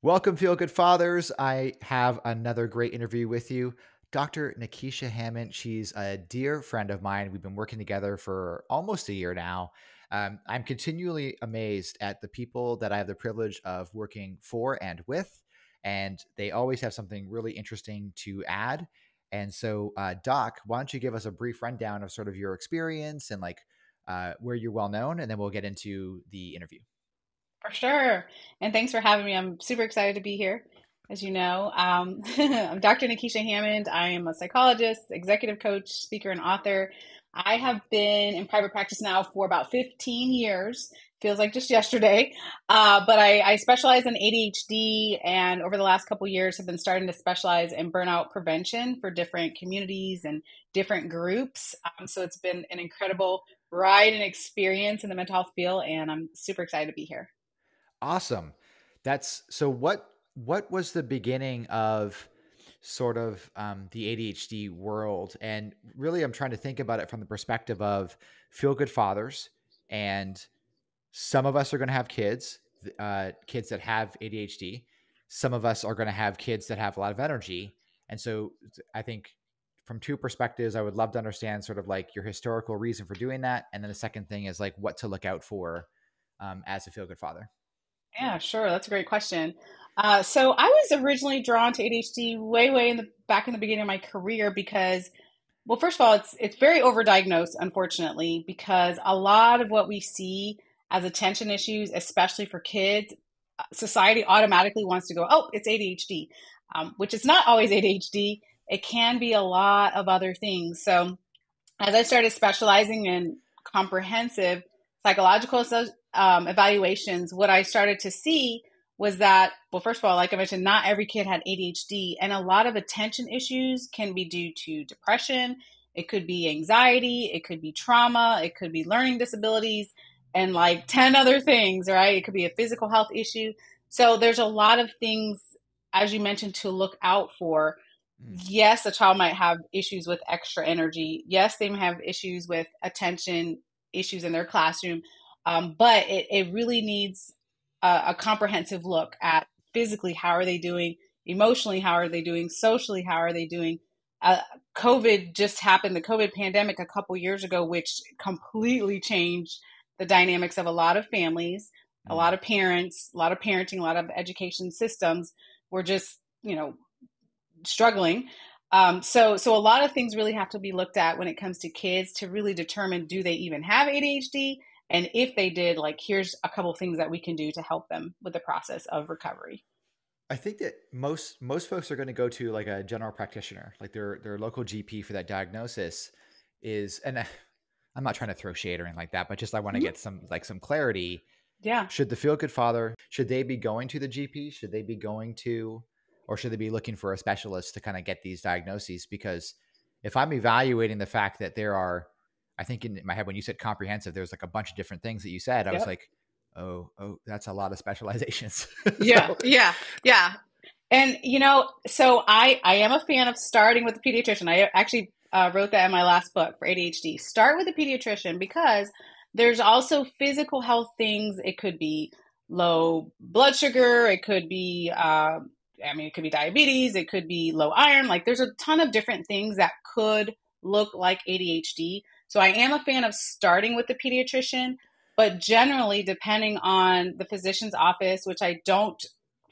Welcome, Feel Good Fathers. I have another great interview with you. Dr. Nekeshia Hammond, she's a dear friend of mine. We've been working together for almost a year now. Um, I'm continually amazed at the people that I have the privilege of working for and with, and they always have something really interesting to add. And so, uh, Doc, why don't you give us a brief rundown of sort of your experience and like uh, where you're well known, and then we'll get into the interview. For sure. And thanks for having me. I'm super excited to be here. As you know, um, I'm Dr. Nekeshia Hammond. I am a psychologist, executive coach, speaker, and author. I have been in private practice now for about 15 years. Feels like just yesterday. Uh, but I, I, specialize in ADHD, and over the last couple years, have been starting to specialize in burnout prevention for different communities and different groups. Um, so it's been an incredible ride and experience in the mental health field, and I'm super excited to be here. Awesome. That's so what what was the beginning of sort of um, the ADHD world? And really, I'm trying to think about it from the perspective of feel good fathers. And some of us are going to have kids, uh, kids that have ADHD. Some of us are going to have kids that have a lot of energy. And so I think from two perspectives, I would love to understand sort of like your historical reason for doing that. And then the second thing is like what to look out for um, as a feel good father. Yeah, sure. That's a great question. Uh, so I was originally drawn to ADHD way, way in the back in the beginning of my career because, well, first of all, it's it's very overdiagnosed, unfortunately, because a lot of what we see as attention issues, especially for kids, society automatically wants to go, oh, it's ADHD, um, which is not always ADHD. It can be a lot of other things. So as I started specializing in comprehensive psychological um, evaluations, what I started to see was that, well, first of all, like I mentioned, not every kid had ADHD, and a lot of attention issues can be due to depression. It could be anxiety, it could be trauma, it could be learning disabilities, and like 10 other things, right? It could be a physical health issue. So there's a lot of things, as you mentioned, to look out for. Mm. Yes, a child might have issues with extra energy. Yes, they may have issues with attention issues in their classroom. Um, but it, it really needs a, a comprehensive look at physically how are they doing, emotionally how are they doing, socially how are they doing. Uh, COVID just happened, the COVID pandemic a couple years ago, which completely changed the dynamics of a lot of families, a lot of parents, a lot of parenting, a lot of education systems were just, you know, struggling. Um, so, so a lot of things really have to be looked at when it comes to kids to really determine do they even have ADHD, and if they did, like here's a couple things that we can do to help them with the process of recovery. I think that most most folks are going to go to like a general practitioner, like their their local GP for that diagnosis is, and I'm not trying to throw shade or anything like that, but just I want to mm-hmm. get some like some clarity. Yeah. Should the feel good father should they be going to the GP? Should they be going to or should they be looking for a specialist to kind of get these diagnoses? Because if I'm evaluating the fact that there are, I think in my head when you said comprehensive, there's like a bunch of different things that you said. I was like, oh, oh, that's a lot of specializations. yeah, yeah, yeah. And you know, so I I am a fan of starting with a pediatrician. I actually uh, wrote that in my last book for ADHD. Start with a pediatrician because there's also physical health things. It could be low blood sugar. It could be uh, I mean, it could be diabetes, it could be low iron. Like there's a ton of different things that could look like ADHD. So I am a fan of starting with the pediatrician, but generally, depending on the physician's office, which I don't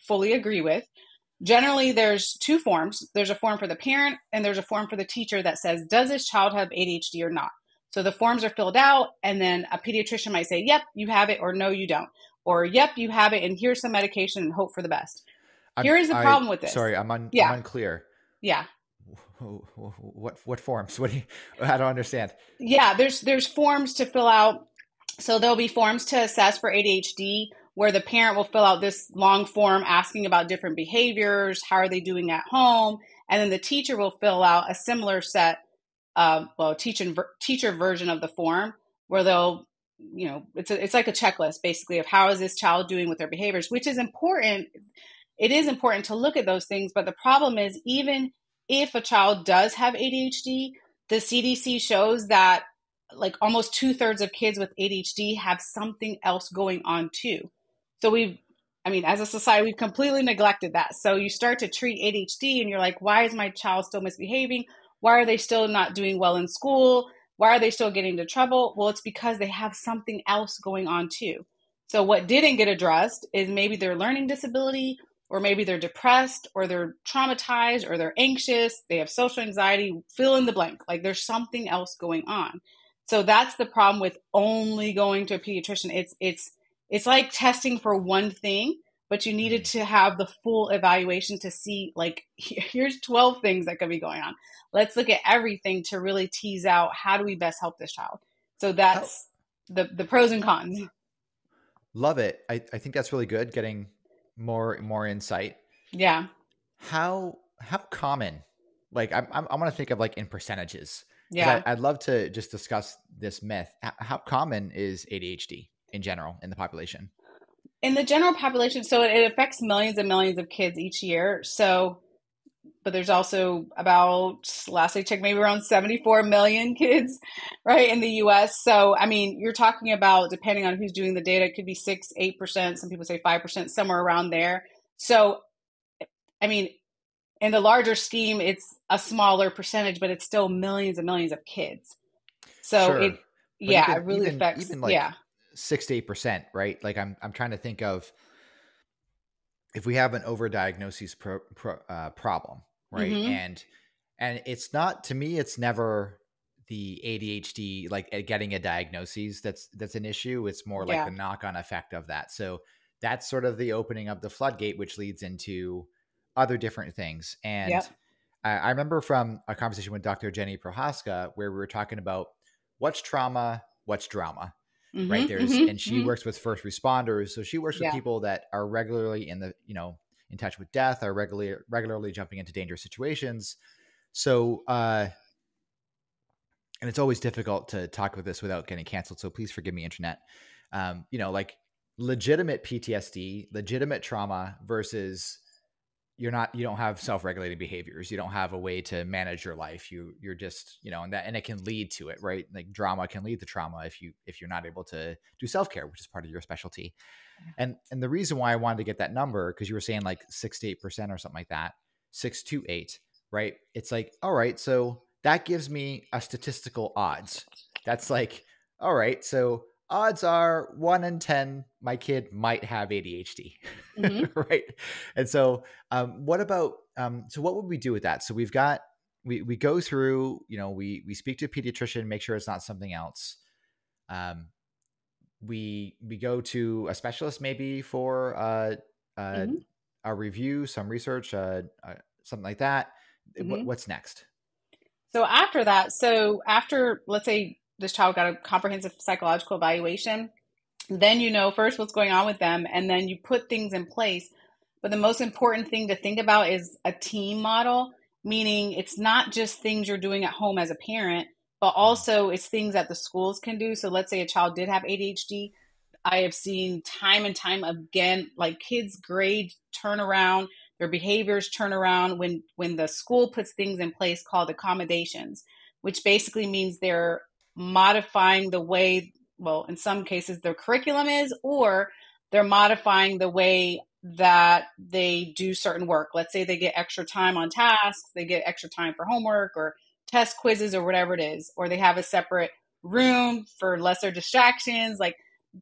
fully agree with, generally there's two forms. There's a form for the parent and there's a form for the teacher that says, does this child have ADHD or not? So the forms are filled out, and then a pediatrician might say, yep, you have it, or no, you don't. Or, yep, you have it, and here's some medication and hope for the best. Here is the problem with this. Sorry, I'm, un, yeah. I'm unclear. Yeah. What what forms? What do you, I don't understand. Yeah, there's there's forms to fill out. So there'll be forms to assess for ADHD where the parent will fill out this long form asking about different behaviors, how are they doing at home, and then the teacher will fill out a similar set of well teacher teacher version of the form where they'll you know it's a, it's like a checklist basically of how is this child doing with their behaviors, which is important it is important to look at those things. But the problem is, even if a child does have ADHD, the CDC shows that like almost two thirds of kids with ADHD have something else going on too. So we've I mean, as a society, we've completely neglected that. So you start to treat ADHD and you're like, why is my child still misbehaving? Why are they still not doing well in school? Why are they still getting into trouble? Well, it's because they have something else going on too. So what didn't get addressed is maybe their learning disability, or maybe they're depressed, or they're traumatized, or they're anxious, they have social anxiety, fill in the blank. Like there's something else going on. So that's the problem with only going to a pediatrician. It's it's it's like testing for one thing, but you needed mm. to have the full evaluation to see like here's 12 things that could be going on. Let's look at everything to really tease out how do we best help this child. So that's the the pros and cons. Love it. I, I think that's really good getting more more insight. Yeah. How how common like I'm I'm, to think of like in percentages. Yeah. I, would love to just discuss this myth. How common is ADHD? in general in the population? In the general population, so it, affects millions and millions of kids each year. So, but there's also about last I checked, maybe around 74 million kids, right, in the U.S. So, I mean, you're talking about depending on who's doing the data, it could be six, eight percent. Some people say five percent, somewhere around there. So, I mean, in the larger scheme, it's a smaller percentage, but it's still millions and millions of kids. So sure. it, but yeah, even, it really even, affects. Even like yeah six to eight percent, right? Like I'm I'm trying to think of if we have an overdiagnosis pro, pro, uh, problem, right? Mm-hmm. And and it's not to me, it's never the ADHD like getting a diagnosis that's that's an issue. It's more like yeah. the knock on effect of that. So that's sort of the opening of the floodgate, which leads into other different things. And yep. I, I remember from a conversation with Dr. Jenny Prohaska where we were talking about what's trauma, what's drama mm-hmm, right there's mm-hmm, and she mm-hmm. works with first responders so she works with yeah. people that are regularly in the you know in touch with death are regularly regularly jumping into dangerous situations. So uh and it's always difficult to talk about this without getting canceled so please forgive me internet. Um you know like legitimate ptsd legitimate trauma versus you're not you don't have self-regulating behaviors. You don't have a way to manage your life. You you're just you know and that and it can lead to it right? Like drama can lead to trauma if you if you're not able to do self-care which is part of your specialty and and the reason why i wanted to get that number because you were saying like six to eight percent or something like that six to eight right? It's like all right so that gives me a statistical odds. That's like all right so odds are one in 10 my kid might have adhd mm-hmm. right? And so um, what about um, so what would we do with that? So we've got we, we go through you know we we speak to a pediatrician make sure it's not something else. Um, we we go to a specialist maybe for uh, uh, mm-hmm. a review some research uh, uh something like that mm-hmm. what, what's next so after that so after let's say this child got a comprehensive psychological evaluation, then you know first what's going on with them, and then you put things in place. But the most important thing to think about is a team model, meaning it's not just things you're doing at home as a parent, but hmm. also it's things that the schools can do. So let's say a child did have ADHD. I have seen time and time again, like kids' grade turn around, their behaviors turn around when when the school puts things in place called accommodations, which basically means they're modifying the way, well, in some cases, their curriculum is, or they're modifying the way that they do certain work. Let's say they get extra time on tasks, they get extra time for homework or test quizzes or whatever it is, or they have a separate room for lesser distractions. Like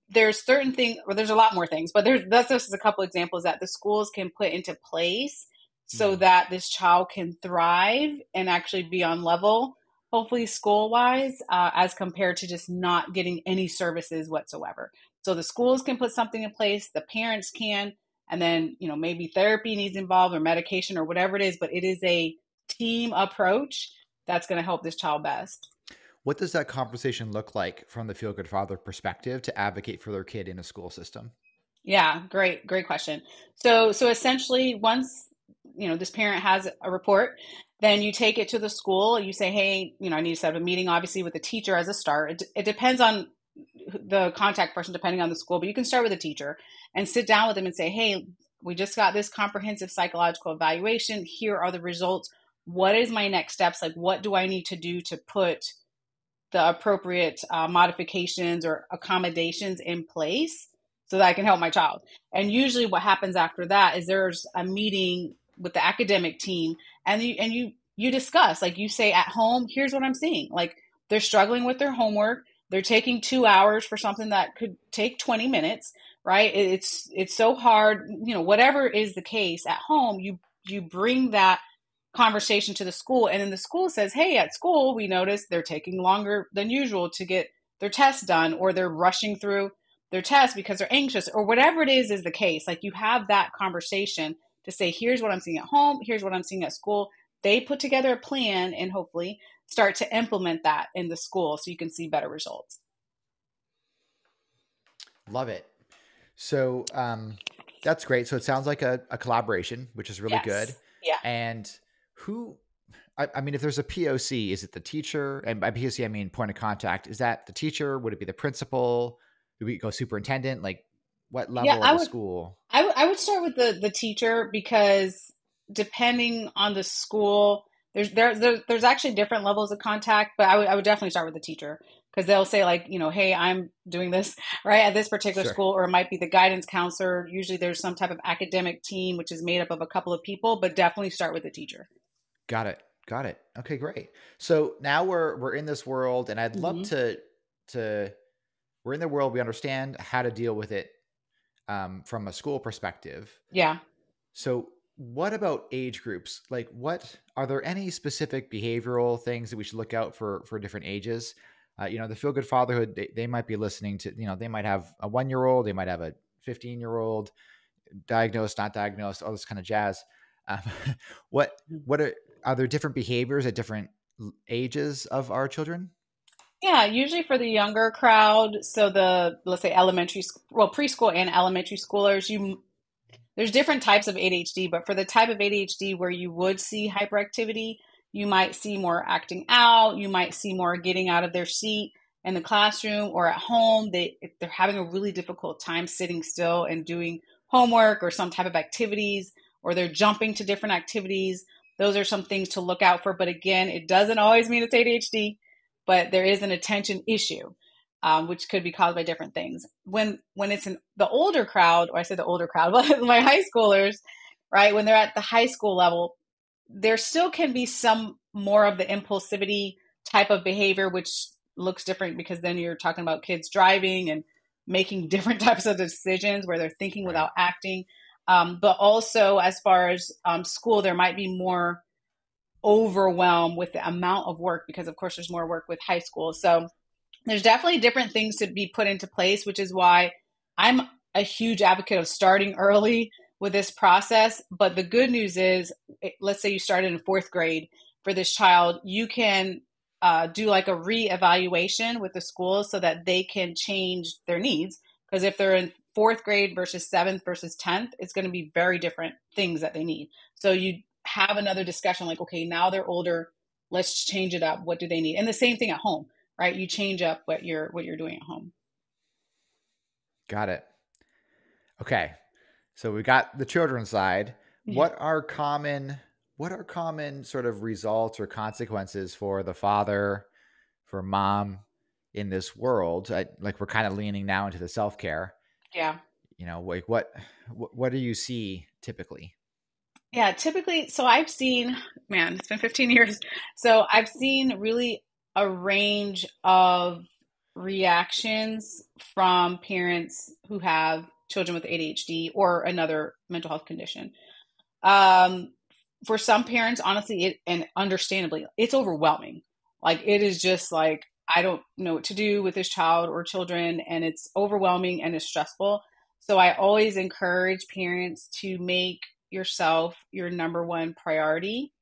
there's certain things, or there's a lot more things, but there's that's just a couple examples that the schools can put into place so mm-hmm. that this child can thrive and actually be on level hopefully school wise, uh, as compared to just not getting any services whatsoever. So the schools can put something in place, the parents can, and then, you know, maybe therapy needs involved or medication or whatever it is, but it is a team approach that's going to help this child best. What does that conversation look like from the Feel Good Father perspective to advocate for their kid in a school system? Yeah, great, great question. So, so essentially, once you know this parent has a report then you take it to the school and you say hey you know i need to set up a meeting obviously with the teacher as a start it, it depends on the contact person depending on the school but you can start with a teacher and sit down with them and say hey we just got this comprehensive psychological evaluation here are the results what is my next steps? Like what do i need to do to put the appropriate uh, modifications or accommodations in place so that I can help my child. And usually what happens after that is there's a meeting with the academic team and you and you you discuss like you say at home here's what i'm seeing. Like they're struggling with their homework. They're taking two hours for something that could take 20 minutes right? It's it's so hard. You know whatever is the case at home you you bring that conversation to the school and then the school says hey at school we notice they're taking longer than usual to get their tests done or they're rushing through their tests because they're anxious or whatever it is is the case like you have that conversation to say here's what i'm seeing at home here's what i'm seeing at school they put together a plan and hopefully start to implement that in the school so you can see better results. Love it. So um, that's great. So it sounds like a, a collaboration, which is really yes. good. Yeah. And who, I, I, mean, if there's a POC, is it the teacher? And by POC, I mean point of contact. Is that the teacher? Would it be the principal? Do we go superintendent? Like what level yeah, of would, school? I, w- I would start with the, the teacher because depending on the school, there's there, there there's actually different levels of contact, but I would I would definitely start with the teacher because they'll say like you know hey I'm doing this right at this particular sure. school, or it might be the guidance counselor. Usually there's some type of academic team which is made up of a couple of people, but definitely start with the teacher. Got it. Got it. Okay, great. So now we're we're in this world, and I'd love mm-hmm. to to we're in the world. We understand how to deal with it um, from a school perspective. Yeah. So what about age groups? Like, what are there any specific behavioral things that we should look out for for different ages? Uh, you know, the feel good fatherhood, they, they might be listening to, you know, they might have a one year old, they might have a 15 year old, diagnosed, not diagnosed, all this kind of jazz. Um, what, mm. what are, are there different behaviors at different ages of our children? Yeah, usually for the younger crowd, so the let's say elementary, well, preschool and elementary schoolers, you there's different types of ADHD, but for the type of ADHD where you would see hyperactivity, you might see more acting out, you might see more getting out of their seat in the classroom or at home. They they're having a really difficult time sitting still and doing homework or some type of activities, or they're jumping to different activities. Those are some things to look out for. But again, it doesn't always mean it's ADHD, but there is an attention issue um, which could be caused by different things. When when it's in the older crowd, or I say the older crowd, but my high schoolers, right? When they're at the high school level, there still can be some more of the impulsivity type of behavior, which looks different because then you're talking about kids driving and making different types of decisions where they're thinking without acting. Um, but also, as far as um, school, there might be more overwhelm with the amount of work because, of course, there's more work with high school. So there's definitely different things to be put into place, which is why I'm a huge advocate of starting early with this process. But the good news is, let's say you started in fourth grade for this child, you can uh, do like a reevaluation with the school so that they can change their needs. Because if they're in fourth grade versus seventh versus 10th, it's going to be very different things that they need. So you have another discussion like, okay, now they're older. Let's change it up. What do they need? And the same thing at home right? You change up what you're what you're doing at home. Got it. Okay. So we got the children's side. Yeah. What are common what are common sort of results or consequences for the father, for mom in this world? I, like we're kind of leaning now into the self-care. Yeah. You know, like what what do you see typically? Yeah, typically so I've seen man, it's been 15 years. So I've seen really a range of reactions from parents who have children with ADHD or another mental health condition. Um, for some parents, honestly, it, and understandably, it's overwhelming. Like it is just like I don't know what to do with this child or children, and it's overwhelming and it's stressful. So I always encourage parents to make yourself your number one priority.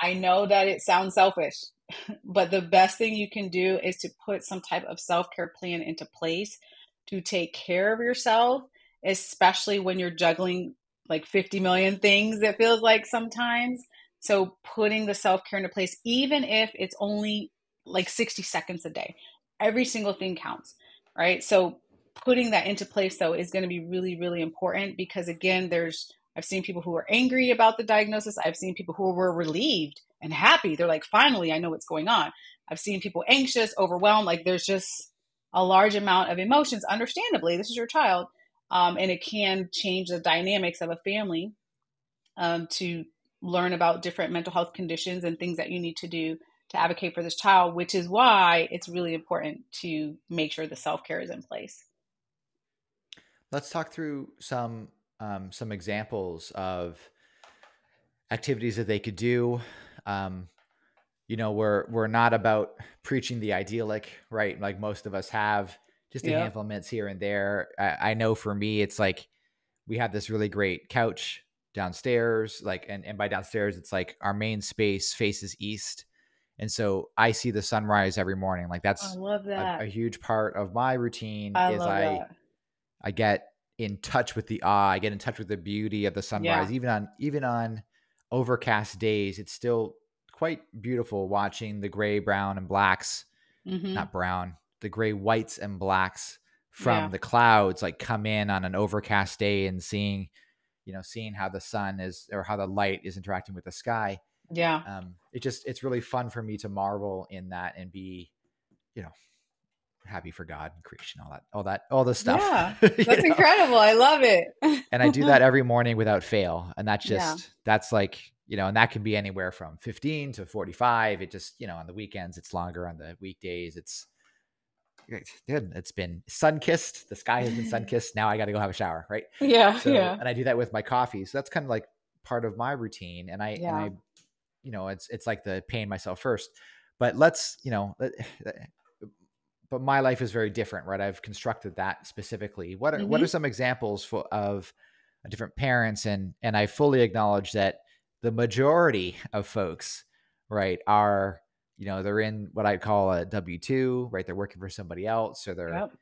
I know that it sounds selfish but the best thing you can do is to put some type of self-care plan into place to take care of yourself especially when you're juggling like 50 million things it feels like sometimes so putting the self-care into place even if it's only like 60 seconds a day every single thing counts right so putting that into place though is going to be really really important because again there's i've seen people who are angry about the diagnosis i've seen people who were relieved and happy. They're like, finally, I know what's going on. I've seen people anxious, overwhelmed. Like there's just a large amount of emotions, understandably. This is your child. um, and it can change the dynamics of a family um, to learn about different mental health conditions and things that you need to do to advocate for this child, which is why it's really important to make sure the self care is in place. Let's talk through some um, some examples of activities that they could do. Um, you know, we're we're not about preaching the idyllic, right? Like most of us have just a yeah. handful of minutes here and there. I, I know for me, it's like we have this really great couch downstairs, like, and and by downstairs, it's like our main space faces east and so I see the sunrise every morning. Like that's that. A, a huge part of my routine I is I that. I get in touch with the awe. I get in touch with the beauty of the sunrise. Yeah. Even on even on overcast days, it's still quite beautiful watching the gray, brown, and blacks. Mm-hmm. Not brown, the gray, whites, and blacks from yeah. the clouds like come in on an overcast day and seeing, you know, seeing how the sun is or how the light is interacting with the sky yeah. Um, it just it's really fun for me to marvel in that and be, you know, happy for God and creation, all that, all that, all the stuff. Yeah, that's incredible. I love it. and I do that every morning without fail, and that's just yeah. that's like you know, and that can be anywhere from 15 to 45. It just you know on the weekends it's longer, on the weekdays it's good. It's been sun kissed. The sky has been sun kissed. Now I got to go have a shower, right? Yeah, so, yeah. And I do that with my coffee, so that's kind of like part of my routine. And I yeah. and I you know, it's it's like the paying myself first. But let's, you know, but my life is very different, right? I've constructed that specifically. What are, mm-hmm. what are some examples for, of different parents and and I fully acknowledge that the majority of folks, right, are you know they're in what I call a W two, right? They're working for somebody else, or they're yep.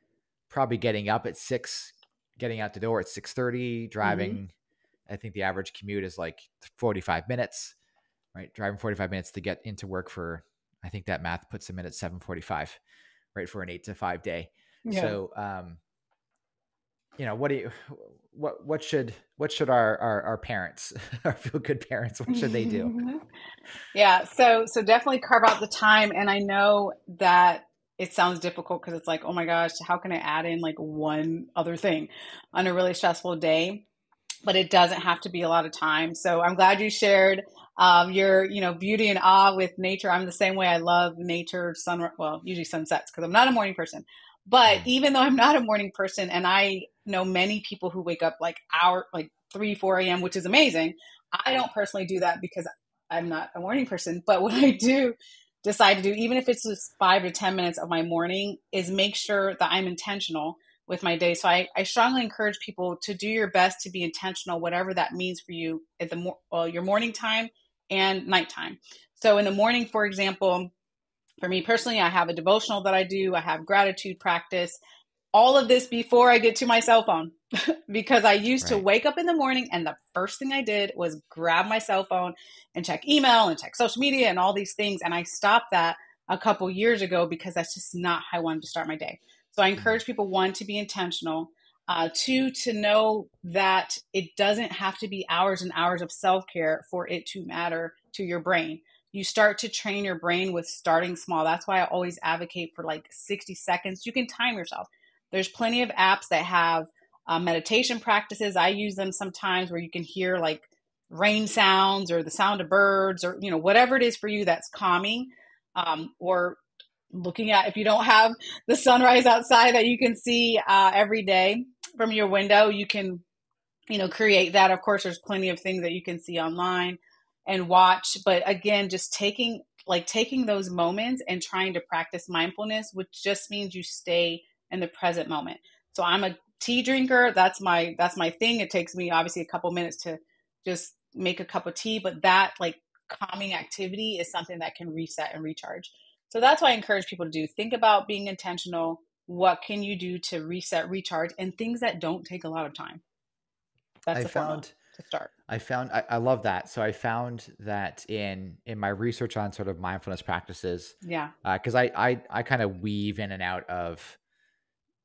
probably getting up at six, getting out the door at six thirty, mm-hmm. driving. Mm-hmm. I think the average commute is like forty five minutes right? Driving 45 minutes to get into work for, I think that math puts them in at 745, right? For an eight to five day. Yeah. So, um, you know, what do you, what, what should, what should our, our, our parents, our feel good parents, what should they do? yeah. So, so definitely carve out the time. And I know that it sounds difficult because it's like, oh my gosh, how can I add in like one other thing on a really stressful day? But it doesn't have to be a lot of time. So I'm glad you shared um, your you know beauty and awe with nature. I'm the same way. I love nature, sun. Well, usually sunsets because I'm not a morning person. But mm. even though I'm not a morning person, and I know many people who wake up like hour like three four a.m., which is amazing. I don't personally do that because I'm not a morning person. But what I do decide to do, even if it's just five to ten minutes of my morning, is make sure that I'm intentional with my day. So I, I strongly encourage people to do your best to be intentional, whatever that means for you at the well, your morning time and nighttime. So in the morning, for example, for me personally, I have a devotional that I do, I have gratitude practice, all of this before I get to my cell phone because I used right. to wake up in the morning and the first thing I did was grab my cell phone and check email and check social media and all these things. And I stopped that a couple years ago because that's just not how I wanted to start my day. So I mm-hmm. encourage people one to be intentional, uh, two, to know that it doesn't have to be hours and hours of self care for it to matter to your brain. You start to train your brain with starting small. That's why I always advocate for like 60 seconds. You can time yourself. There's plenty of apps that have uh, meditation practices. I use them sometimes where you can hear like rain sounds or the sound of birds or you know whatever it is for you that's calming um, or looking at if you don't have the sunrise outside that you can see uh, every day from your window. You can, you know, create that. Of course, there's plenty of things that you can see online and watch. But again, just taking like taking those moments and trying to practice mindfulness, which just means you stay in the present moment. So I'm a tea drinker. That's my that's my thing. It takes me obviously a couple minutes to just make a cup of tea, but that like calming activity is something that can reset and recharge. So that's why I encourage people to do. Think about being intentional, what can you do to reset, recharge, and things that don't take a lot of time. That's I found to start. I found I, I, love that. So I found that in in my research on sort of mindfulness practices. Yeah. Because uh, I I I kind of weave in and out of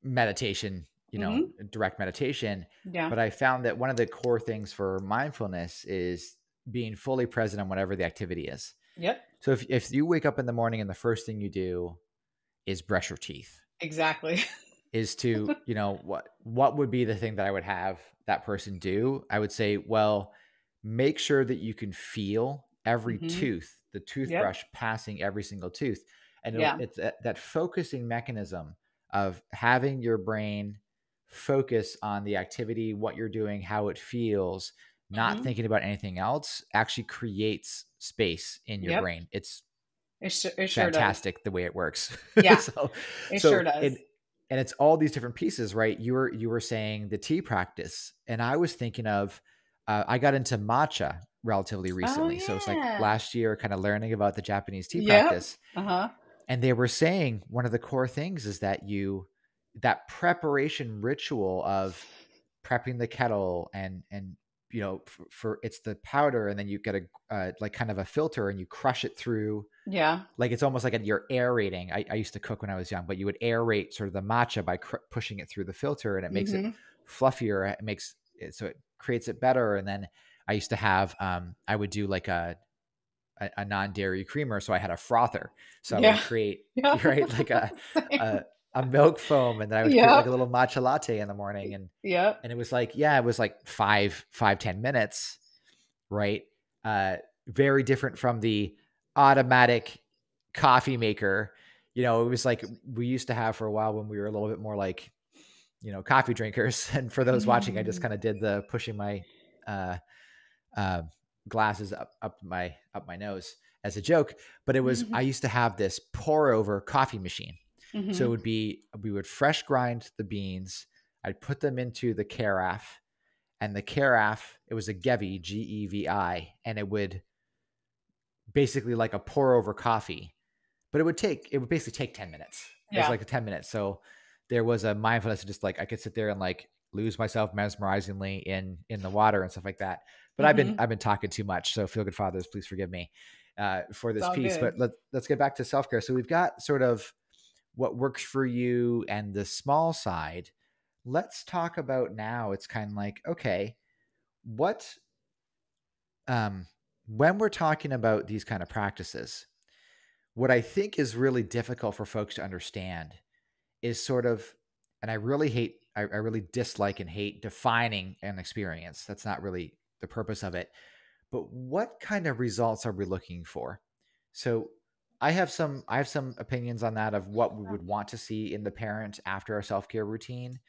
meditation, you know, mm-hmm. direct meditation. Yeah. But I found that one of the core things for mindfulness is being fully present on whatever the activity is. Yep. So if if you wake up in the morning and the first thing you do is brush your teeth, Exactly. is to you know what what would be the thing that i would have that person do i would say well make sure that you can feel every mm-hmm. tooth the toothbrush yep. passing every single tooth and yeah. it's that, that focusing mechanism of having your brain focus on the activity what you're doing how it feels not mm-hmm. thinking about anything else actually creates space in your yep. brain it's it, sh- it fantastic sure the way it works yeah so, it so sure does it, and it's all these different pieces right you were you were saying the tea practice and i was thinking of uh, i got into matcha relatively oh, recently oh, yeah. so it's like last year kind of learning about the japanese tea yep. practice uh-huh. and they were saying one of the core things is that you that preparation ritual of prepping the kettle and and you know for, for, it's the powder and then you get a uh, like kind of a filter and you crush it through yeah. like it's almost like a, you're aerating. I, I used to cook when i was young but you would aerate sort of the matcha by cr- pushing it through the filter and it makes mm-hmm. it fluffier it makes it so it creates it better and then i used to have um i would do like a a, a non-dairy creamer so i had a frother. So i would create yeah. right like a, a a milk foam and then I would yep. like a little matcha latte in the morning and yeah and it was like yeah it was like five five ten minutes right uh very different from the automatic coffee maker you know it was like we used to have for a while when we were a little bit more like you know coffee drinkers and for those mm. watching I just mm. kind of did the pushing my uh uh glasses up up my up my nose as a joke but it was mm-hmm. I used to have this pour over coffee machine Mm-hmm. So it would be we would fresh grind the beans. I'd put them into the carafe, and the carafe it was a Gevi G E V I, and it would basically like a pour over coffee, but it would take it would basically take ten minutes. Yeah. It was like a ten minutes. So there was a mindfulness of just like I could sit there and like lose myself mesmerizingly in in the water and stuff like that. But mm-hmm. I've been mm-hmm. I've been talking too much, so feel good fathers, please forgive me uh, for this piece. Good. But let, let's get back to self care. So we've got sort of what works for you and the small side let's talk about now it's kind of like okay what um when we're talking about these kind of practices what i think is really difficult for folks to understand is sort of and i really hate I, I really dislike and hate defining an experience. That's not really the purpose of it. But what kind of results are we looking for? So I have some I have some opinions on that of what we would want to see in the parent after a self-care routine.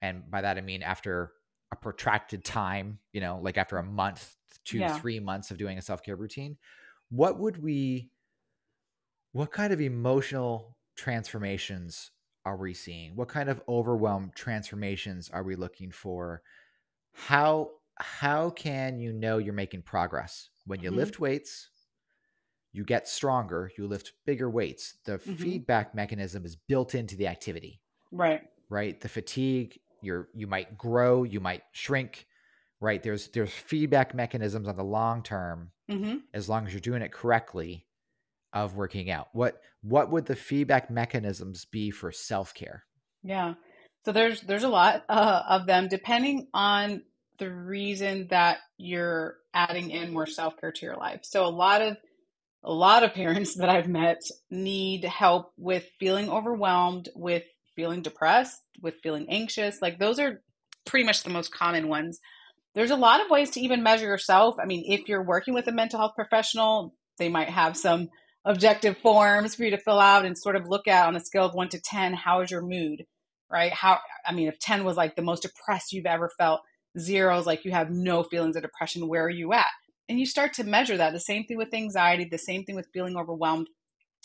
And by that I mean after a protracted time, you know, like after a month, two, yeah. three months of doing a self-care routine. What would we what kind of emotional transformations are we seeing? What kind of overwhelm transformations are we looking for? How how can you know you're making progress when you mm-hmm. lift weights you get stronger, you lift bigger weights. The mm-hmm. feedback mechanism is built into the activity. Right. Right. The fatigue, you're you might grow, you might shrink. Right. There's there's feedback mechanisms on the long term, mm-hmm. as long as you're doing it correctly, of working out. What what would the feedback mechanisms be for self care? Yeah. So there's there's a lot uh, of them depending on the reason that you're adding in more self care to your life. So a lot of a lot of parents that I've met need help with feeling overwhelmed, with feeling depressed, with feeling anxious. Like those are pretty much the most common ones. There's a lot of ways to even measure yourself. I mean, if you're working with a mental health professional, they might have some objective forms for you to fill out and sort of look at on a scale of 1 to 10 how is your mood right how i mean if 10 was like the most depressed you've ever felt zero is like you have no feelings of depression where are you at and you start to measure that. The same thing with anxiety, the same thing with feeling overwhelmed.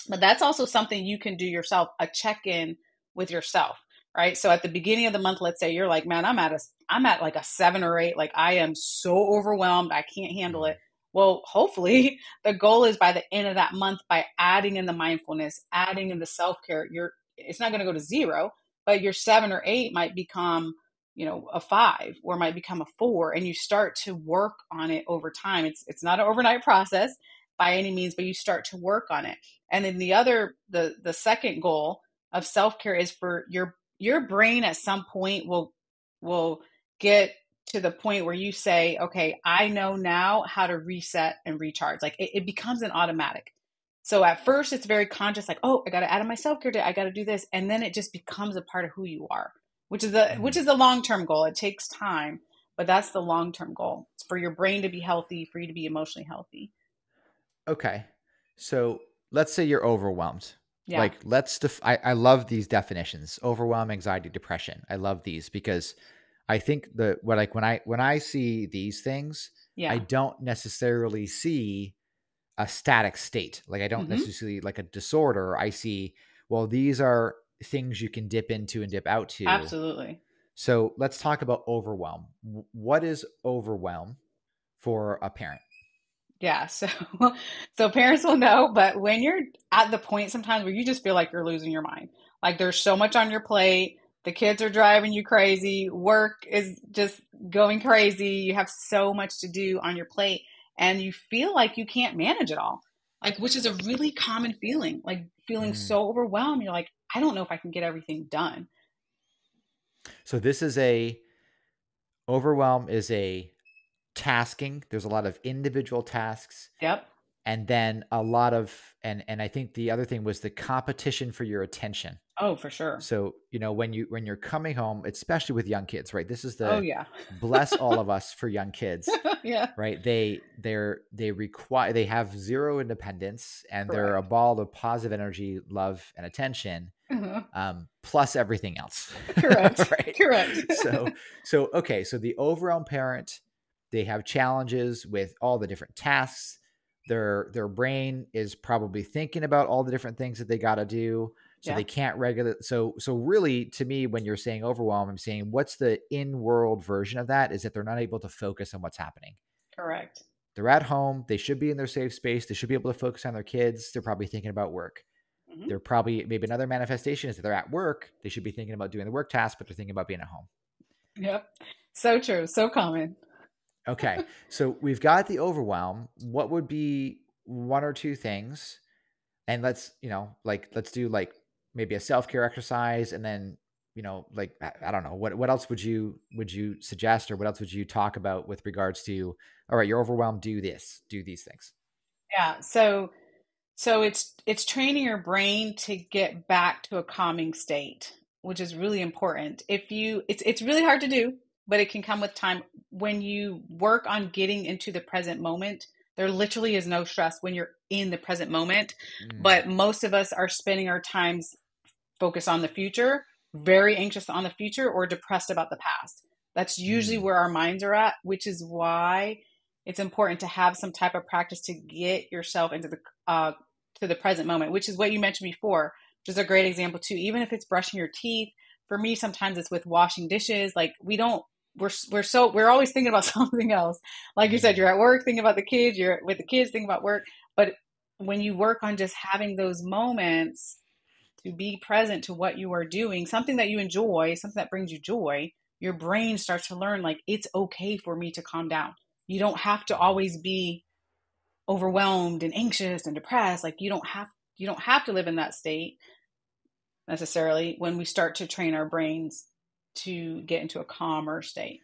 But that's also something you can do yourself, a check-in with yourself, right? So at the beginning of the month, let's say you're like, man, I'm at a I'm at like a 7 or 8, like I am so overwhelmed, I can't handle it. Well, hopefully the goal is by the end of that month by adding in the mindfulness, adding in the self-care, you're it's not going to go to zero, but your 7 or 8 might become you know a five or might become a four and you start to work on it over time. It's it's not an overnight process by any means but you start to work on it. And then the other the the second goal of self-care is for your your brain at some point will will get to the point where you say okay i know now how to reset and recharge. Like it, it becomes an automatic. So at first it's very conscious, like, oh, I got to add on my self care day. I got to do this. And then it just becomes a part of who you are, which is the, mm-hmm. which is the long-term goal. It takes time, but that's the long-term goal. It's for your brain to be healthy, for you to be emotionally healthy. Okay. So let's say you're overwhelmed. Yeah. Like let's def- I, I love these definitions. Overwhelm, anxiety, depression. I love these because I think the what like when I when I see these things, yeah. I don't necessarily see a static state. Like I don't mm-hmm. necessarily like a disorder. I see, well, these are things you can dip into and dip out to. Absolutely. So let's talk about overwhelm. What is overwhelm for a parent? Yeah, so so parents will know, but when you're at the point sometimes where you just feel like you're losing your mind. Like there's so much on your plate, the kids are driving you crazy, work is just going crazy, you have so much to do on your plate and you feel like you can't manage it all. Like which is a really common feeling, like feeling mm. so overwhelmed, you're like I don't know if I can get everything done. So this is a overwhelm is a tasking. There's a lot of individual tasks. Yep. And then a lot of and and I think the other thing was the competition for your attention. Oh, for sure. So, you know, when you when you're coming home, especially with young kids, right? This is the Oh yeah. bless all of us for young kids. yeah. Right? They they're they require they have zero independence and Correct. they're a ball of positive energy, love and attention. Mm-hmm. Um, plus everything else. Correct. right. Correct. so so okay, so the overall parent they have challenges with all the different tasks. Their their brain is probably thinking about all the different things that they got to do. So yeah. they can't regulate. So so really, to me, when you're saying overwhelm, I'm saying what's the in world version of that is that they're not able to focus on what's happening. Correct. They're at home. They should be in their safe space. They should be able to focus on their kids. They're probably thinking about work. Mm-hmm. They're probably maybe another manifestation is that they're at work. They should be thinking about doing the work task, but they're thinking about being at home. Yep. So true. So common. Okay. so we've got the overwhelm. What would be one or two things? And let's, you know, like let's do like maybe a self-care exercise and then, you know, like I, don't know, what what else would you would you suggest or what else would you talk about with regards to all right, you're overwhelmed, do this, do these things. Yeah. So so it's it's training your brain to get back to a calming state, which is really important. If you it's it's really hard to do but it can come with time. When you work on getting into the present moment, there literally is no stress when you're in the present moment. Mm. But most of us are spending our times focused on the future, very anxious on the future, or depressed about the past. That's usually mm. where our minds are at, which is why it's important to have some type of practice to get yourself into the uh, to the present moment, which is what you mentioned before, which is a great example too. Even if it's brushing your teeth, for me, sometimes it's with washing dishes. Like we don't we're we're so we're always thinking about something else. Like you said, you're at work thinking about the kids, you're with the kids thinking about work. But when you work on just having those moments to be present to what you are doing, something that you enjoy, something that brings you joy, your brain starts to learn like it's okay for me to calm down. You don't have to always be overwhelmed and anxious and depressed. Like you don't have you don't have to live in that state necessarily when we start to train our brains to get into a calmer state.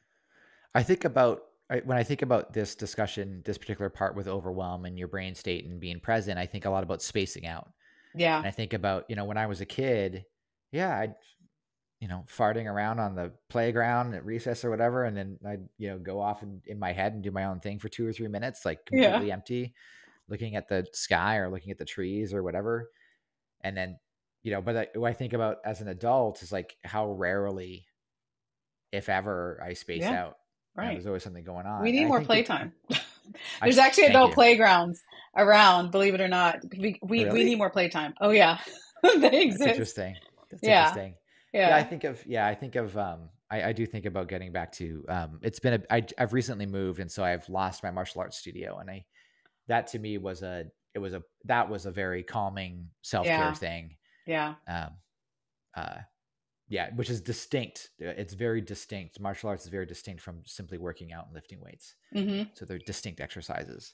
I think about when I think about this discussion, this particular part with overwhelm and your brain state and being present, I think a lot about spacing out. Yeah. And I think about, you know, when I was a kid, yeah, I'd, you know, farting around on the playground at recess or whatever. And then I'd, you know, go off in, in my head and do my own thing for two or three minutes, like completely yeah. empty, looking at the sky or looking at the trees or whatever. And then, you know, but I, what I think about as an adult is like how rarely if ever I space yeah, out. Right. You know, there's always something going on. We need more playtime. there's I, actually adult playgrounds around, believe it or not. We we, really? we need more playtime. Oh yeah. they exist. That's interesting. That's yeah. interesting. Yeah. yeah. I think of yeah, I think of um I, I do think about getting back to um it's been a I I've recently moved and so I've lost my martial arts studio and I that to me was a it was a that was a very calming self-care yeah. thing. Yeah. Um uh yeah, which is distinct. Uh, it's very distinct. Martial arts is very distinct from simply working out and lifting weights. Mm-hmm. So they're distinct exercises.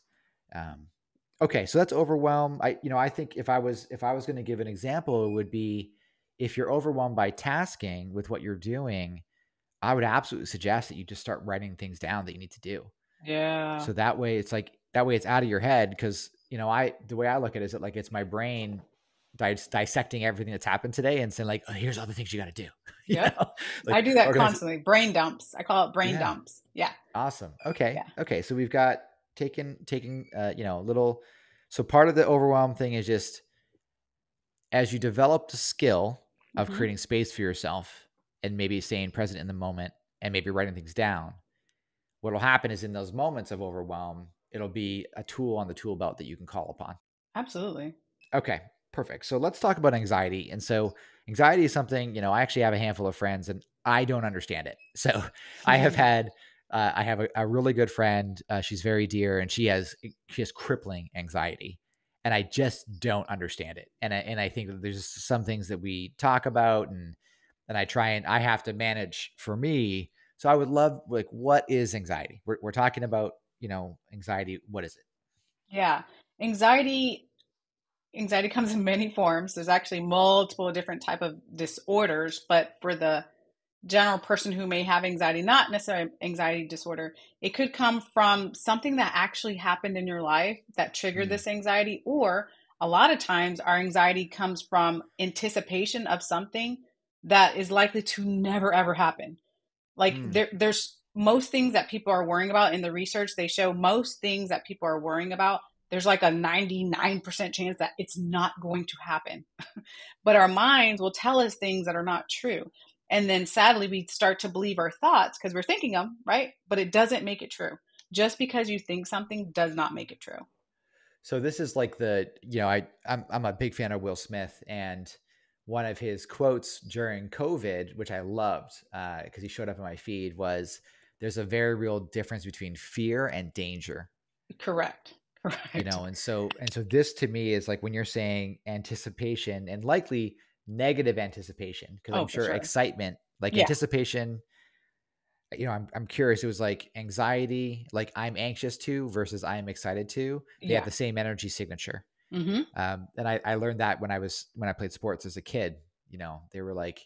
Um, okay, so that's overwhelm. I, you know, I think if I was if I was going to give an example, it would be if you're overwhelmed by tasking with what you're doing. I would absolutely suggest that you just start writing things down that you need to do. Yeah. So that way, it's like that way it's out of your head because you know, I the way I look at it is that like it's my brain dis- dissecting everything that's happened today and saying like, oh, here's all the things you got to do. Yeah, like, I do that constantly. Brain dumps. I call it brain yeah. dumps. Yeah. Awesome. Okay. Yeah. Okay. So we've got taken taking uh, you know a little. So part of the overwhelm thing is just as you develop the skill of mm-hmm. creating space for yourself and maybe staying present in the moment and maybe writing things down. What will happen is in those moments of overwhelm, it'll be a tool on the tool belt that you can call upon. Absolutely. Okay. Perfect. So let's talk about anxiety. And so anxiety is something, you know, I actually have a handful of friends and I don't understand it. So I have had, uh, I have a, a, really good friend. Uh, she's very dear and she has, she has crippling anxiety and I just don't understand it. And I, and I think there's some things that we talk about and, and I try and I have to manage for me. So I would love like, what is anxiety? We're, we're talking about, you know, anxiety. What is it? Yeah. Anxiety anxiety comes in many forms. There's actually multiple different type of disorders, but for the general person who may have anxiety, not necessarily anxiety disorder, it could come from something that actually happened in your life that triggered mm. this anxiety, or a lot of times our anxiety comes from anticipation of something that is likely to never ever happen. Like mm. there, there's most things that people are worrying about in the research, they show most things that people are worrying about there's like a 99% chance that it's not going to happen. but our minds will tell us things that are not true. And then sadly, we start to believe our thoughts because we're thinking them, right? But it doesn't make it true. Just because you think something does not make it true. So this is like the, you know, I I'm, I'm a big fan of Will Smith and one of his quotes during COVID, which I loved because uh, he showed up in my feed, was there's a very real difference between fear and danger. Correct. Correct. You know, and so and so this to me is like when you're saying anticipation and likely negative anticipation because oh, I'm sure, sure, excitement, like yeah. anticipation. You know, I'm I'm curious. It was like anxiety, like I'm anxious to versus I am excited to. They yeah. have the same energy signature. Mm-hmm. Um, and I, I learned that when I was when I played sports as a kid. You know, they were like,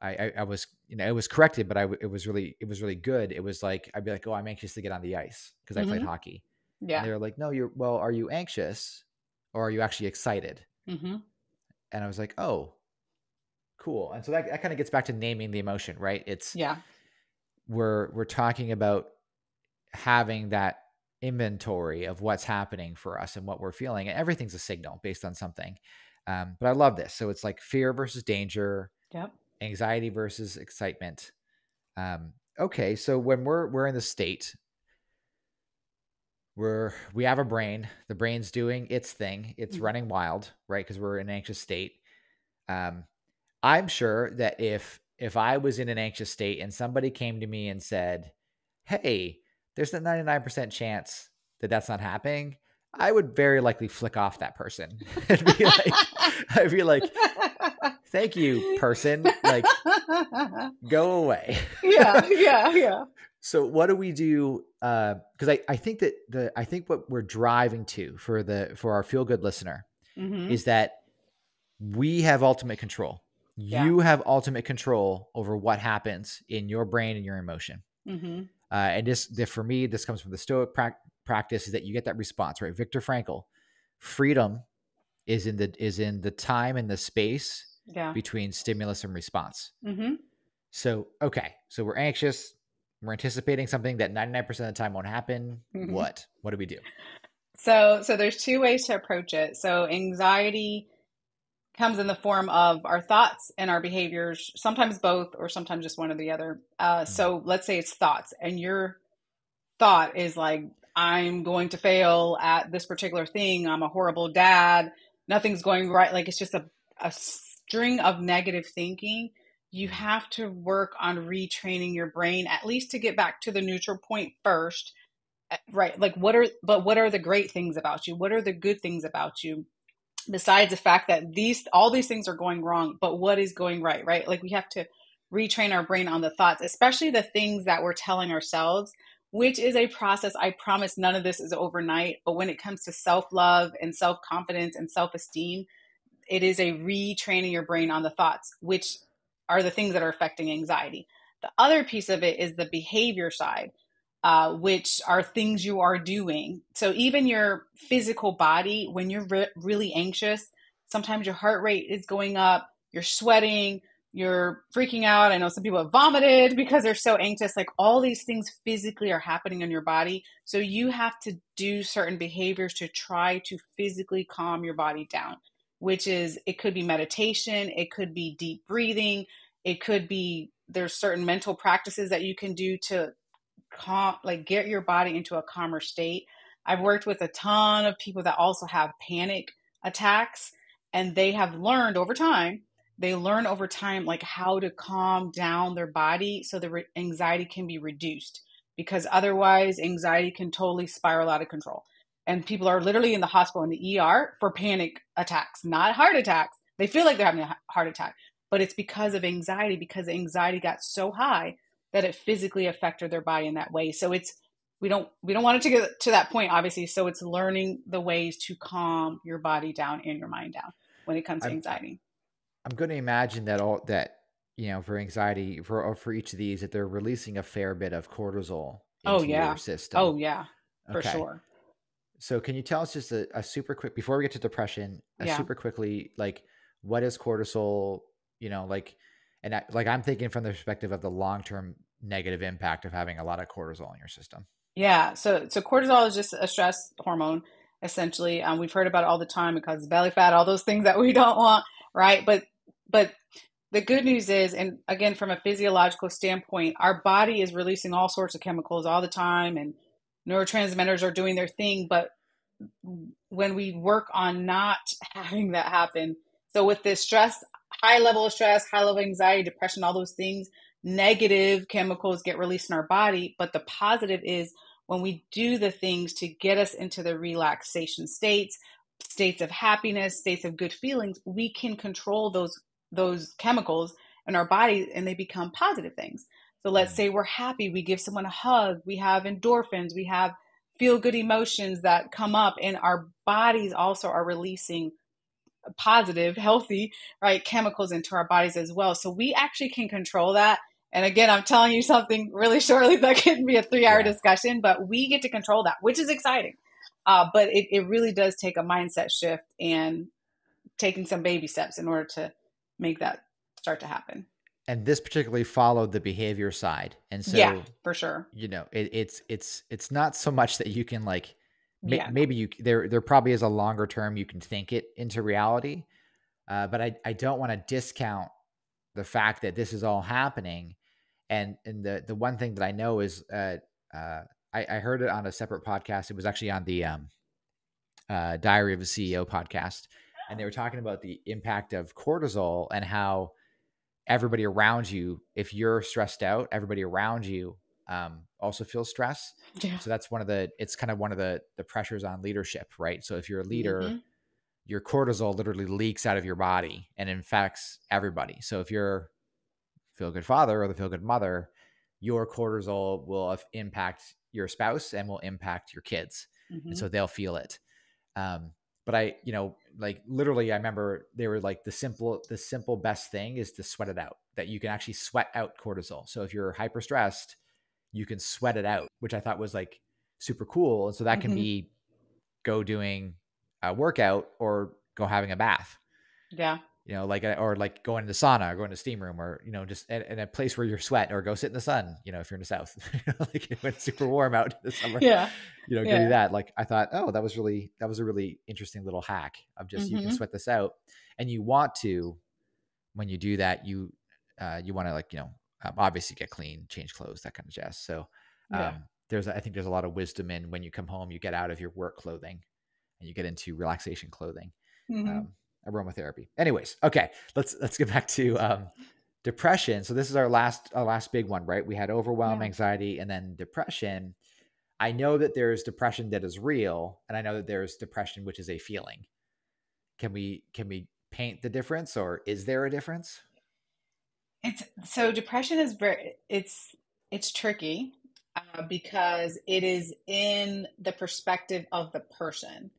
I, I, I was you know it was corrected, but I it was really it was really good. It was like I'd be like, oh, I'm anxious to get on the ice because mm-hmm. I played mm-hmm. hockey yeah. And they were like, no, you're, well, are you anxious or are you actually excited? Mm-hmm. And I was like, oh, cool. And so that, that kind of gets back to naming the emotion, right? It's, yeah, we're, we're talking about having that inventory of what's happening for us and what we're feeling. And everything's a signal based on something. Um, but I love this. So it's like fear versus danger, yep. anxiety versus excitement. Um, okay, so when we're we're in the state we're we have a brain. The brain's doing its thing. It's mm-hmm. running wild right? Because we're in an anxious state. Um i'm sure that if if i was in an anxious state and somebody came to me and said hey there's a 99% chance that that's not happening i would very likely flick off that person. And be like i'd be like thank you person. Like go away. Yeah yeah yeah so what do we do? Because uh, I, I think that the I think what we're driving to for the for our feel good listener mm-hmm. is that we have ultimate control. Yeah. You have ultimate control over what happens in your brain and your emotion. Mm-hmm. Uh, and this, the, for me, this comes from the Stoic pra- practice is that you get that response, right? Viktor Frankl, freedom is in the is in the time and the space yeah. between stimulus and response. Mm-hmm. So okay, so we're anxious we're anticipating something that 99% of the time won't happen. Mm-hmm. What? What do we do? So, so there's two ways to approach it. So, anxiety comes in the form of our thoughts and our behaviors, sometimes both, or sometimes just one or the other. Uh, mm-hmm. So, let's say it's thoughts, and your thought is like, I'm going to fail at this particular thing. I'm a horrible dad. Nothing's going right. Like, it's just a, a string of negative thinking you have to work on retraining your brain at least to get back to the neutral point first. Eh, right like what are but what are the great things about you? What are the good things about you? Besides the fact that these all these things are going wrong but what is going right right? Like we have to retrain our brain on the thoughts especially the things that we're telling ourselves which is a process. I promise none of this is overnight but when it comes to self-love and self-confidence and self-esteem it is a retraining your brain on the thoughts which are the things that are affecting anxiety. The other piece of it is the behavior side. uh, which are things you are doing. So even your physical body, when you're re- really anxious, sometimes your heart rate is going up, you're sweating, you're freaking out. I know some people have vomited because they're so anxious. Like all these things physically are happening in your body. So you have to do certain behaviors to try to physically calm your body down, which is it could be meditation, it could be deep breathing, it could be there's certain mental practices that you can do to calm like get your body into a calmer state. I've worked with a ton of people that also have panic attacks and they have learned over time they learn over time like how to calm down their body so the re- anxiety can be reduced because otherwise anxiety can totally spiral out of control and people are literally in the hospital in the ER for panic attacks not heart attacks they feel like they're having a heart attack but it's because of anxiety because anxiety got so high that it physically affected their body in that way so it's we don't we don't want it to get to that point obviously so it's learning the ways to calm your body down and your mind down when it comes to anxiety I'm going to imagine that all that you know for anxiety for for each of these that they're releasing a fair bit of cortisol oh yeah your system. Oh yeah, for okay. sure. So can you tell us just a, a, super quick before we get to depression, a yeah. super quickly like what is cortisol? You know, like and I, like I'm thinking from the perspective of the long term negative impact of having a lot of cortisol in your system. Yeah. So so cortisol is just a stress hormone essentially. Um, we've heard about it all the time. It causes belly fat, all those things that we don't want, right? But but the good news is, and again, from a physiological standpoint, our body is releasing all sorts of chemicals all the time, and neurotransmitters are doing their thing. But when we work on not having that happen, so with this stress, high level of stress, high level of anxiety, depression, all those things, negative chemicals get released in our body. But the positive is when we do the things to get us into the relaxation states, states of happiness, states of good feelings, we can control those those chemicals in our body and they become positive things. So let's mm. say we're happy, we give someone a hug, we have endorphins, we have feel good emotions that come up, and our bodies also are releasing positive, healthy, right, chemicals into our bodies as well. So we actually can control that. And again, I'm telling you something really shortly that could be a three hour yeah. discussion, but we get to control that, which is exciting. Uh, but it, it really does take a mindset shift and taking some baby steps in order to make that start to happen. And this particularly followed the behavior side, and so yeah, for sure. You know, it, it's it's it's not so much that you can like yeah. maybe you there there probably is a longer term you can think it into reality, uh, but I I don't want to discount the fact that this is all happening, and and the the one thing that I know is uh, uh, I, I heard it on a separate podcast. It was actually on the um, uh, Diary of a CEO podcast and they were talking about the impact of cortisol and how everybody around you, if you're stressed out, everybody around you um, also feel stress. Yeah. So that's one of the, it's kind of one of the the pressures on leadership, right? So if you're a leader, mm-hmm. your cortisol literally leaks out of your body and infects everybody. So if you're feel good father or the feel good mother, your cortisol will impact your spouse and will impact your kids, mm-hmm. and so they'll feel it. Um, but I, you know, like literally, I remember they were like the simple, the simple best thing is to sweat it out. That you can actually sweat out cortisol. So if you're hyper stressed, you can sweat it out, which I thought was like super cool. And so that can mm-hmm. be go doing a workout or go having a bath. Yeah you know, like, or like going to the sauna or going to steam room or, you know, just in, in, a place where you're sweat or go sit in the sun, you know, if you're in the South, like when it's super warm out in the summer, yeah, you know, yeah. do that. Like I thought, oh, that was really, that was a really interesting little hack of just, mm-hmm. you can mm-hmm. sweat this out and you want to, when you do that, you, uh, you want to like, you know, um, obviously get clean, change clothes, that kind of jazz. So, um, yeah. there's, I think there's a lot of wisdom in when you come home, you get out of your work clothing and you get into relaxation clothing. Mm-hmm. Um, aromatherapy. Anyways, okay, let's let's get back to um, depression. So this is our last our last big one, right? We had overwhelm, yeah. anxiety, and then depression. I know that there's depression that is real, and I know that there's depression which is a feeling. Can we can we paint the difference, or is there a difference? It's so depression is very it's it's tricky uh, because it is in the perspective of the person.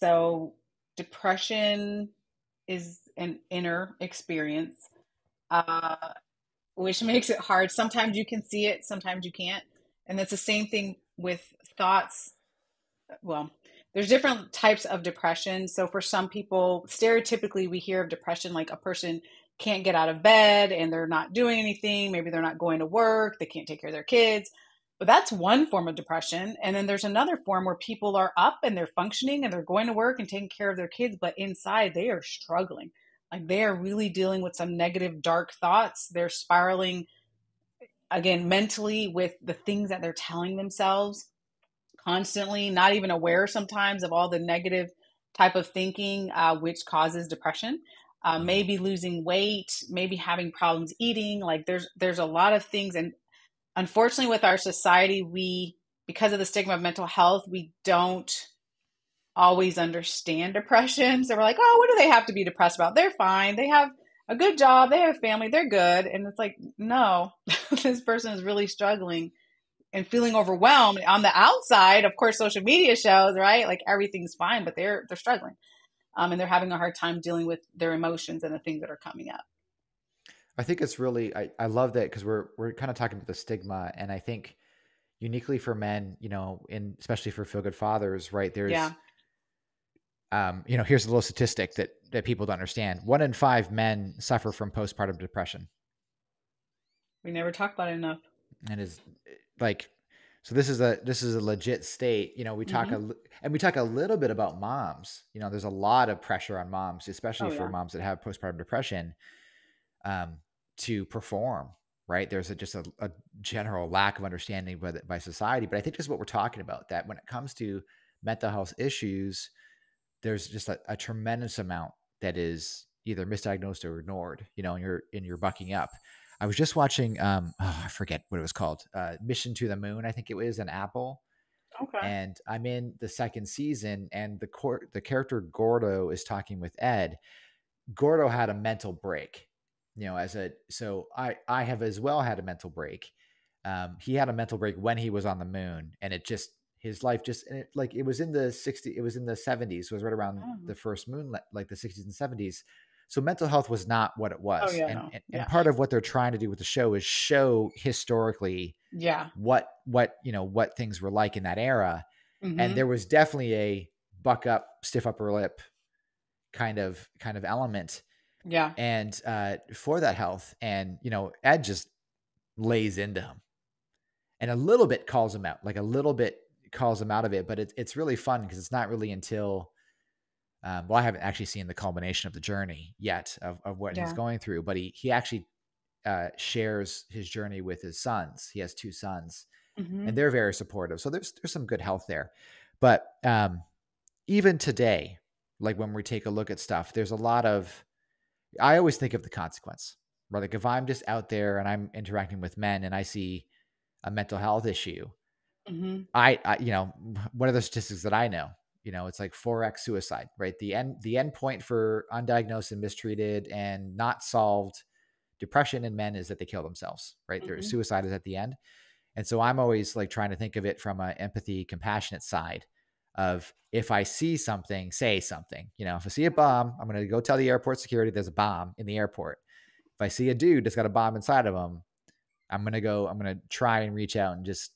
So depression is an inner experience, uh, which makes it hard. Sometimes you can see it, sometimes you can't. and it's the same thing with thoughts well there's different types of depression so for some people stereotypically we hear of depression like a person can't get out of bed and they're not doing anything. Maybe they're not going to work. They can't take care of their kids. But that's one form of depression. And then there's another form where people are up and they're functioning and they're going to work and taking care of their kids but inside they are struggling. Like they are really dealing with some negative dark thoughts. They're spiraling again mentally with the things that they're telling themselves constantly not even aware sometimes of all the negative type of thinking uh, which causes depression uh, maybe losing weight maybe having problems eating like there's there's a lot of things and unfortunately with our society we because of the stigma of mental health we don't always understand depression so we're like oh what do they have to be depressed about they're fine they have a good job, they have family, they're good. And it's like, no, this person is really struggling and feeling overwhelmed. On the outside, of course, social media shows, right? Like everything's fine, but they're they're struggling. Um, and they're having a hard time dealing with their emotions and the things that are coming up. I think it's really I, I love that because we're we're kind of talking about the stigma and I think uniquely for men, you know, and especially for feel good fathers, right? There's yeah um, you know, here's a little statistic that that people don't understand: one in five men suffer from postpartum depression. We never talk about it enough. And is like, so this is a this is a legit state. You know, we talk mm-hmm. a and we talk a little bit about moms. You know, there's a lot of pressure on moms, especially oh, for yeah. moms that have postpartum depression, um, to perform. Right? There's a, just a, a general lack of understanding by, by society. But I think this is what we're talking about. That when it comes to mental health issues there's just a, a tremendous amount that is either misdiagnosed or ignored, you know, and you're and you're bucking up. I was just watching um oh, I forget what it was called. Uh Mission to the Moon, I think it was an Apple. Okay. And I'm in the second season and the court the character Gordo is talking with Ed. Gordo had a mental break. You know, as a so I I have as well had a mental break. Um, he had a mental break when he was on the moon and it just his life just it, like it was in the 60 it was in the 70s it was right around oh. the first moon like the 60s and 70s so mental health was not what it was oh, yeah, and, no. and, yeah. and, part of what they're trying to do with the show is show historically yeah what what you know what things were like in that era mm-hmm. and there was definitely a buck up stiff upper lip kind of kind of element yeah and uh for that health and you know ed just lays into him and a little bit calls him out like a little bit calls him out of it. But it's it's really fun because it's not really until um, well, I haven't actually seen the culmination of the journey yet of, of what yeah. he's going through, but he he actually uh, shares his journey with his sons. He has two sons, mm-hmm. and they're very supportive. So there's there's some good health there. But um, even today, like when we take a look at stuff, there's a lot of I always think of the consequence. Right? Like if I'm just out there and I'm interacting with men and I see a mental health issue, Mm-hmm. I, I, you know, one of the statistics that I know, you know, it's like 4x suicide, right? The end, the end point for undiagnosed and mistreated and not solved depression in men is that they kill themselves, right? Mm-hmm. Their suicide is at the end. And so I'm always like trying to think of it from an empathy, compassionate side of if I see something, say something. You know, if I see a bomb, I'm going to go tell the airport security there's a bomb in the airport. If I see a dude that's got a bomb inside of him, I'm going to go, I'm going to try and reach out and just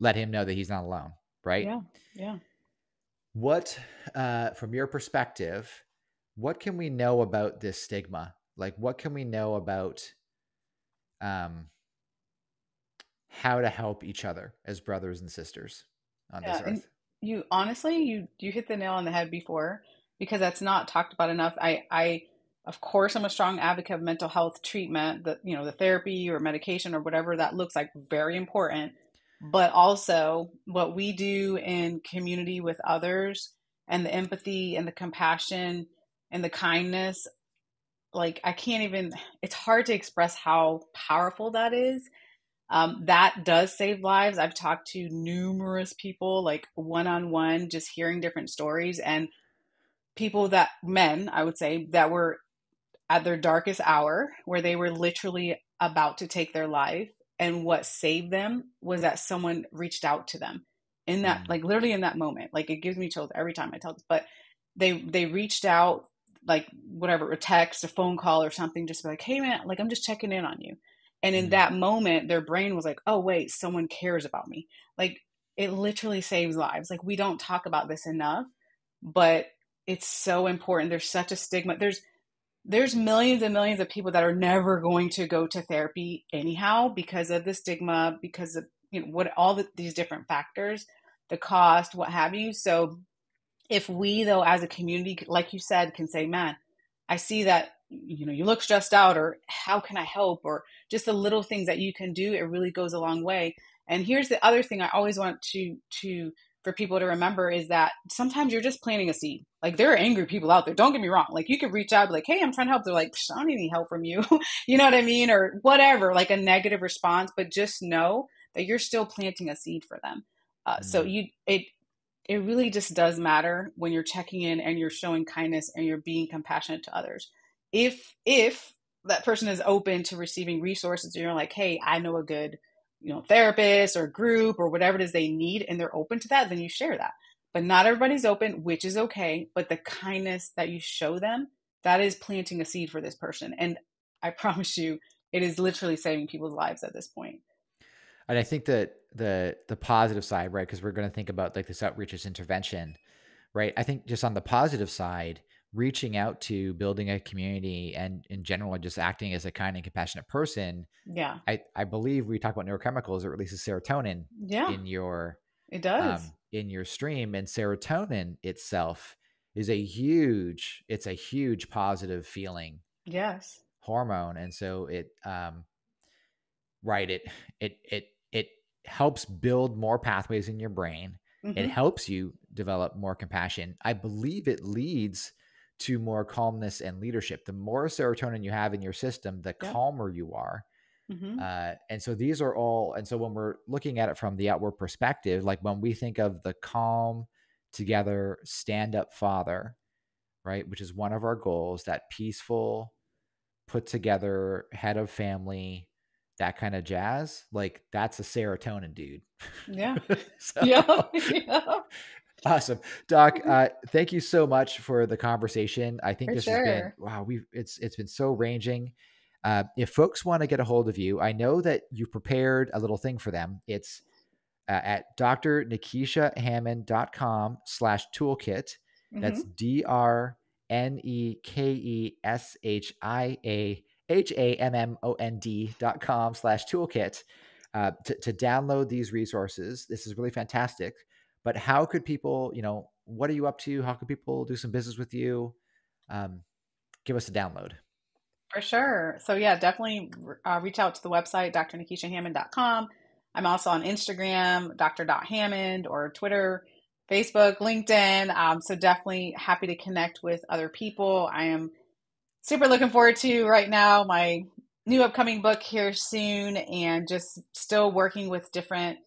let him know that he's not alone, right? Yeah. Yeah. What, uh, from your perspective, what can we know about this stigma? Like, what can we know about um, how to help each other as brothers and sisters on yeah, this earth? You honestly, you you hit the nail on the head before because that's not talked about enough. I I of course i'm a strong advocate of mental health treatment the you know the therapy or medication or whatever that looks like very important but also what we do in community with others and the empathy and the compassion and the kindness like i can't even it's hard to express how powerful that is. Um, that does save lives. I've talked to numerous people like one-on-one just hearing different stories and people that men i would say that were at their darkest hour where they were literally about to take their life and what saved them was that someone reached out to them in that mm. like literally in that moment like it gives me chills every time i tell this but they they reached out like whatever a text a phone call or something just like hey man like i'm just checking in on you And in mm. that moment, their brain was like, oh, wait, someone cares about me. Like it literally saves lives. Like we don't talk about this enough, but it's so important. There's such a stigma. There's there's millions and millions of people that are never going to go to therapy anyhow because of the stigma, because of you know what all the, these different factors, the cost, what have you. So if we though as a community, like you said, can say, man, I see that you know you look stressed out or how can i help or just the little things that you can do it really goes a long way and here's the other thing i always want to to for people to remember is that sometimes you're just planting a seed. Like there are angry people out there. Don't get me wrong. Like you could reach out like hey i'm trying to help. They're like i don't need any help from you. You know what i mean? Or whatever like a negative response but just know that you're still planting a seed for them. Uh, mm-hmm. so you it it really just does matter when you're checking in and you're showing kindness and you're being compassionate to others. If if that person is open to receiving resources and you're like hey i know a good you know therapist or group or whatever it is they need and they're open to that then you share that. But not everybody's open which is okay but the kindness that you show them that is planting a seed for this person. And i promise you it is literally saving people's lives at this point. And i think that the the positive side right because we're going to think about like this outreach as intervention right? I think just on the positive side reaching out to building a community and in general just acting as a kind and compassionate person yeah. I i believe we talk about neurochemicals it releases serotonin yeah. in your it does. um, in your stream and serotonin itself is a huge it's a huge positive feeling yes. hormone and so it um right it it it it helps build more pathways in your brain. Mm-hmm. it helps you develop more compassion. I believe it leads to more calmness and leadership. The more serotonin you have in your system, the yeah. calmer you are. Mm-hmm. Uh, and so these are all, and so when we're looking at it from the outward perspective, like when we think of the calm, together, stand up father, right, which is one of our goals, that peaceful, put together head of family, that kind of jazz, like that's a serotonin dude. Yeah. so, yeah. yeah. Awesome, Doc. Mm-hmm. Uh, thank you so much for the conversation. I think for this sure. has been wow. We it's it's been so ranging. Uh, if folks want to get a hold of you, I know that you prepared a little thing for them. It's uh, at drnekeshiahammond.com slash toolkit. That's mm-hmm. D R N E K E S H I A H A M M O N D dot com slash toolkit uh, to, to download these resources. This is really fantastic. But how could people, you know, what are you up to? How could people do some business with you? Um, give us a download. For sure. So yeah, definitely uh, reach out to the website, drnekeshiahammond.com. I'm also on Instagram, dr.hammond, or Twitter, Facebook, LinkedIn. Um, so definitely happy to connect with other people. I am super looking forward to right now my new upcoming book here soon and just still working with different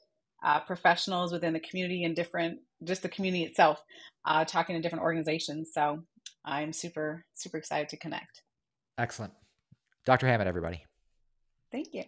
uh, professionals within the community and different, just the community itself, uh, talking to different organizations. So I'm super, super excited to connect. Excellent. Dr. Hammond, everybody. Thank you.